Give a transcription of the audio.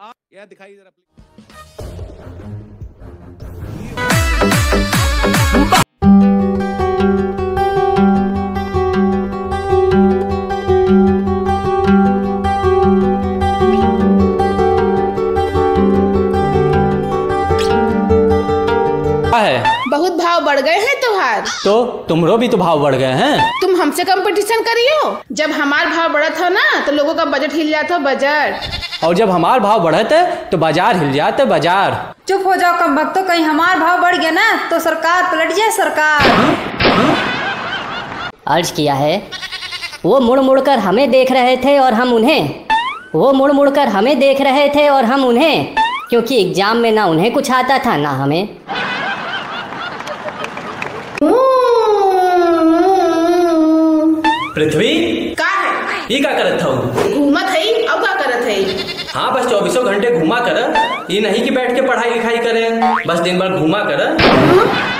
आप यह दिखाई जरा है? बहुत भाव बढ़ गए हैं तुम्हार तो तुमरो भी तो भाव बढ़ गए हैं। तुम हमसे कंपटीशन करियो? जब हमार भाव बढ़ा था ना तो लोगों का बजट हिल जाता बजट। और जब हमार भाव बढ़ते तो बाज़ार हिल जाते बाज़ार। चुप हो जाओ कम भक्तों कहीं हमार भाव बढ़ गया ना तो सरकार पलट जाए सरकार। अर्ज़ किया है। वो मुड़ मुड़ कर हमें देख रहे थे और हम उन्हें। वो मुड़ मुड़ कर हमें देख रहे थे और हम उन्हें। क्योंकि एग्ज़ाम में ना उन्हें कुछ आता था ना हमें। पृथ्वी का है ये का करत था? घूमत है अब है हाँ बस चौबीसों घंटे घुमा कर, ये नहीं कि बैठ के पढ़ाई लिखाई करे, बस दिन भर घुमा कर।